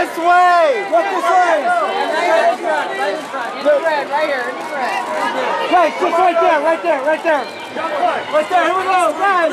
This way! Look this way! Right in front, right in front. In the red, right here, in the red. Right, just right there, right there, right there. Right there, here we go, guys!